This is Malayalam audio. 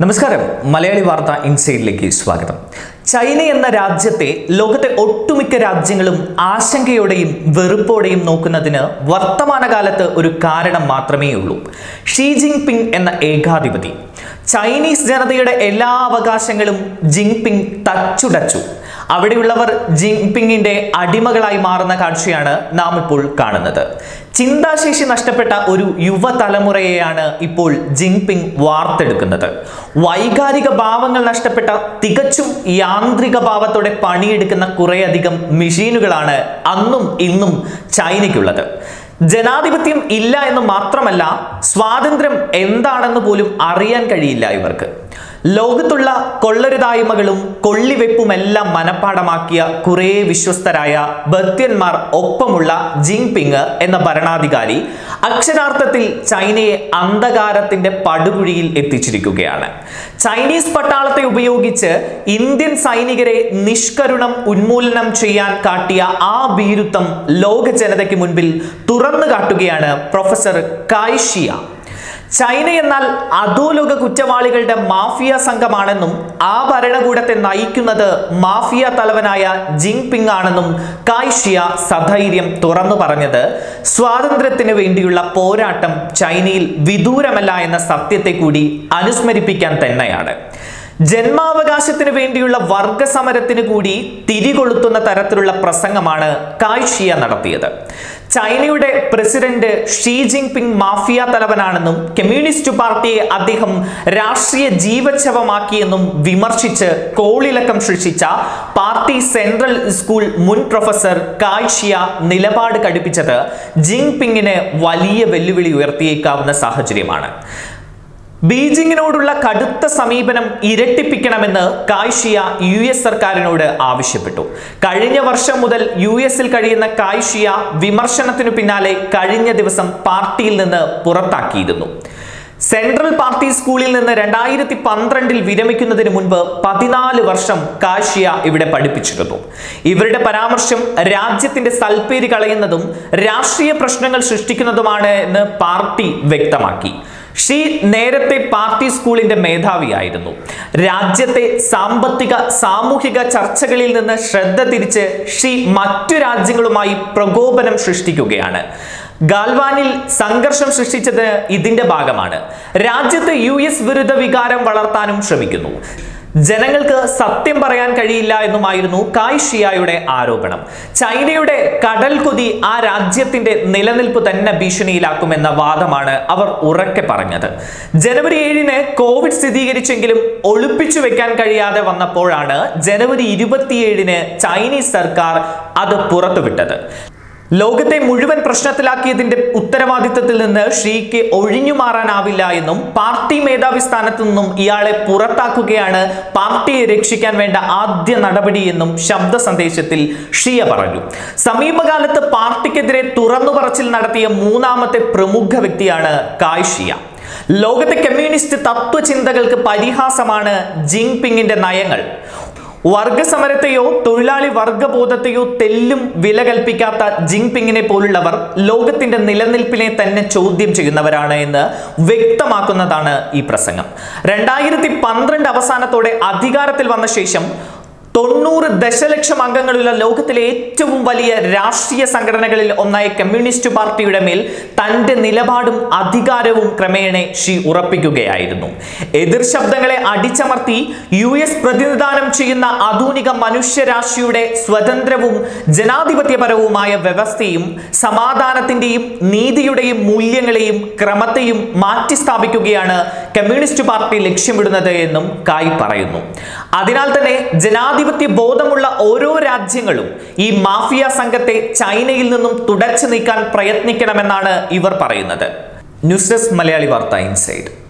നമസ്കാരം. മലയാളി വാർത്ത ഇൻസൈഡിലേക്ക് സ്വാഗതം. ചൈന എന്ന രാജ്യത്തെ ലോകത്തെ ഒട്ടുമിക്ക രാജ്യങ്ങളും ആശങ്കയോടെയും വെറുപ്പോടെയും നോക്കുന്നതിന് വർത്തമാനകാലത്ത് ഒരു കാരണം മാത്രമേ ഉള്ളൂ. ഷീ ജിങ് പിങ് എന്ന ഏകാധിപതി. ചൈനീസ് ജനതയുടെ എല്ലാ അവകാശങ്ങളും ജിങ്പിങ് തച്ചുടച്ചു. അവിടെയുള്ളവർ ജിങ്പിങ്ങിന്റെ അടിമകളായി മാറുന്ന കാഴ്ചയാണ് നാം ഇപ്പോൾ കാണുന്നത്. ചിന്താശേഷി നഷ്ടപ്പെട്ട ഒരു യുവതലമുറയെയാണ് ഇപ്പോൾ ജിങ്പിങ് വാർത്തെടുക്കുന്നത്. വൈകാരിക ഭാവങ്ങൾ നഷ്ടപ്പെട്ട തികച്ചും യാന്ത്രിക ഭാവത്തോടെ പണിയെടുക്കുന്ന കുറേയധികം മെഷീനുകളാണ് അന്നും ഇന്നും ചൈനയ്ക്കുള്ളത്. ജനാധിപത്യം ഇല്ല എന്ന് മാത്രമല്ല സ്വാതന്ത്ര്യം എന്താണെന്ന് പോലും അറിയാൻ കഴിയില്ല ഇവർക്ക്. ലോകത്തുള്ള കൊള്ളരുതായ്മകളും കൊള്ളിവെപ്പുമെല്ലാം മനഃപ്പാടമാക്കിയ കുറേ വിശ്വസ്തരായ ഭക്ത്യന്മാർ ഒപ്പമുള്ള ജിങ്പിങ് എന്ന ഭരണാധികാരി അക്ഷരാർത്ഥത്തിൽ ചൈനയെ അന്ധകാരത്തിന്റെ പടുകുഴിയിൽ എത്തിച്ചിരിക്കുകയാണ്. ചൈനീസ് പട്ടാളത്തെ ഉപയോഗിച്ച് ഇന്ത്യൻ സൈനികരെ നിഷ്കരുണം ഉന്മൂലനം ചെയ്യാൻ കാട്ടിയ ആ ഭീരുത്വം ലോക ജനതയ്ക്ക് മുൻപിൽ തുറന്നു കാട്ടുകയാണ് പ്രൊഫസർ കായ്ഷിയ ചൈന എന്നാൽ അധോലോക കുറ്റവാളികളുടെ മാഫിയ സംഘമാണെന്നും ആ ഭരണകൂടത്തെ നയിക്കുന്നത് മാഫിയ തലവനായ ജിങ് പിങ് ആണെന്നും കായ്ഷിയ സധൈര്യം തുറന്നു പറഞ്ഞത്. സ്വാതന്ത്ര്യത്തിന് വേണ്ടിയുള്ള പോരാട്ടം ചൈനയിൽ വിദൂരമല്ല എന്ന സത്യത്തെ കൂടി അനുസ്മരിപ്പിക്കാൻ തന്നെയാണ്. ജന്മാവകാശത്തിന് വേണ്ടിയുള്ള വർഗസമരത്തിന് കൂടി തിരികൊളുത്തുന്ന തരത്തിലുള്ള പ്രസംഗമാണ് കായ്ഷിയ നടത്തിയത്. ചൈനയുടെ president Xi Jinping mafia തലവനാണെന്നും കമ്മ്യൂണിസ്റ്റ് പാർട്ടിയെ അദ്ദേഹം രാഷ്ട്രീയ ജീവച്ഛവമാക്കിയെന്നും വിമർശിച്ച് കോളിളക്കം സൃഷ്ടിച്ച പാർട്ടി സെൻട്രൽ സ്കൂൾ മുൻ പ്രൊഫസർ കായ്ഷിയ നിലപാട് കടുപ്പിച്ചത് ജിങ് പിങ്ങിന് വലിയ വെല്ലുവിളി ഉയർത്തിയേക്കാവുന്ന സാഹചര്യമാണ്. ബീജിങ്ങിനോടുള്ള കടുത്ത സമീപനം ഇരട്ടിപ്പിക്കണമെന്ന് കായ്ഷിയ യു എസ് സർക്കാരിനോട് ആവശ്യപ്പെട്ടു. കഴിഞ്ഞ വർഷം മുതൽ യു എസിൽ കഴിയുന്ന കായ്ഷിയ വിമർശനത്തിനു പിന്നാലെ കഴിഞ്ഞ ദിവസം പാർട്ടിയിൽ നിന്ന് പുറത്താക്കിയിരുന്നു. സെൻട്രൽ പാർട്ടി സ്കൂളിൽ നിന്ന് രണ്ടായിരത്തി പന്ത്രണ്ടിൽ വിരമിക്കുന്നതിന് മുൻപ് പതിനാല് വർഷം കാശിയ ഇവിടെ പഠിപ്പിച്ചിരുന്നു. ഇവരുടെ പരാമർശം രാജ്യത്തിന്റെ സൽപ്പേര് കളയുന്നതും രാഷ്ട്രീയ പ്രശ്നങ്ങൾ സൃഷ്ടിക്കുന്നതുമാണ് എന്ന് പാർട്ടി വ്യക്തമാക്കി. ഷീ നേരത്തെ പാർട്ടി സ്കൂളിന്റെ മേധാവിയായിരുന്നു. രാജ്യത്തെ സാമ്പത്തിക സാമൂഹിക ചർച്ചകളിൽ നിന്ന് ശ്രദ്ധ തിരിച്ച് ഷീ മറ്റു രാജ്യങ്ങളുമായി പ്രകോപനം സൃഷ്ടിക്കുകയാണ്. ഗാൽവാനിൽ സംഘർഷം സൃഷ്ടിച്ചത് ഇതിന്റെ ഭാഗമാണ്. രാജ്യത്ത് യു എസ് വിരുദ്ധ വികാരം വളർത്താനും ശ്രമിക്കുന്നു. ജനങ്ങൾക്ക് സത്യം പറയാൻ കഴിയില്ല എന്നുമായിരുന്നു കായ്ഷിയായുടെ ആരോപണം. ചൈനയുടെ കടൽ കൊതി ആ രാജ്യത്തിന്റെ നിലനിൽപ്പ് തന്നെ ഭീഷണിയിലാക്കുമെന്ന വാദമാണ് അവർ ഉറക്കെ പറഞ്ഞത്. ജനുവരി ഏഴിന് കോവിഡ് സ്ഥിരീകരിച്ചെങ്കിലും ഒളിപ്പിച്ചു വെക്കാൻ കഴിയാതെ വന്നപ്പോഴാണ് ജനുവരി ഇരുപത്തിയേഴിന് ചൈനീസ് സർക്കാർ അത് പുറത്തുവിട്ടത്. ലോകത്തെ മുഴുവൻ പ്രശ്നത്തിലാക്കിയതിന്റെ ഉത്തരവാദിത്തത്തിൽ നിന്ന് ഷീക്ക് ഒഴിഞ്ഞു മാറാനാവില്ല എന്നും പാർട്ടി മേധാവി സ്ഥാനത്ത് നിന്നും ഇയാളെ പുറത്താക്കുകയാണ് പാർട്ടിയെ രക്ഷിക്കാൻ വേണ്ട ആദ്യ നടപടി എന്നും ശബ്ദ സന്ദേശത്തിൽ ഷിയ പറഞ്ഞു. സമീപകാലത്ത് പാർട്ടിക്കെതിരെ തുറന്നു പറച്ചിൽ നടത്തിയ മൂന്നാമത്തെ പ്രമുഖ വ്യക്തിയാണ് കായ്ഷിയ ലോകത്തെ കമ്മ്യൂണിസ്റ്റ് തത്വചിന്തകൾക്ക് പരിഹാസമാണ് ജിങ് പിങ്ങിന്റെ നയങ്ങൾ. വർഗസമരത്തെയോ തൊഴിലാളി വർഗബോധത്തെയോ തെല്ലും വില കൽപ്പിക്കാത്ത ജിങ്പിങ്ങിനെ പോലുള്ളവർ ലോകത്തിന്റെ നിലനിൽപ്പിനെ തന്നെ ചോദ്യം ചെയ്യുന്നവരാണ് എന്ന് വ്യക്തമാക്കുന്നതാണ് ഈ പ്രസംഗം. രണ്ടായിരത്തി പന്ത്രണ്ട് അവസാനത്തോടെ അധികാരത്തിൽ വന്ന ശേഷം തൊണ്ണൂറ് ദശലക്ഷം അംഗങ്ങളുള്ള ലോകത്തിലെ ഏറ്റവും വലിയ രാഷ്ട്രീയ സംഘടനകളിൽ ഒന്നായ കമ്മ്യൂണിസ്റ്റ് പാർട്ടിയുടെ മേൽ തന്റെ നിലപാടും അധികാരവും ക്രമേണ ഷീ ഉറപ്പിക്കുകയായിരുന്നു. എതിർ ശബ്ദങ്ങളെ അടിച്ചമർത്തി യു എസ് പ്രതിനിധാനം ചെയ്യുന്ന ആധുനിക മനുഷ്യരാശിയുടെ സ്വതന്ത്രവും ജനാധിപത്യപരവുമായ വ്യവസ്ഥയും സമാധാനത്തിന്റെയും നീതിയുടെയും മൂല്യങ്ങളെയും ക്രമത്തെയും മാറ്റി സ്ഥാപിക്കുകയാണ് കമ്മ്യൂണിസ്റ്റ് പാർട്ടി ലക്ഷ്യമിടുന്നത് എന്നും കായ് പറയുന്നു. അതിനാൽ തന്നെ ജനാധിപത്യ ബോധമുള്ള ഓരോ രാജ്യങ്ങളും ഈ മാഫിയ സംഘത്തെ ചൈനയിൽ നിന്നും തുടച്ചു നീക്കാൻ പ്രയത്നിക്കണമെന്നാണ് ഇവർ പറയുന്നത്. ന്യൂസ് ഡെസ്ക് മലയാളി വാർത്ത ഇൻസൈഡ്.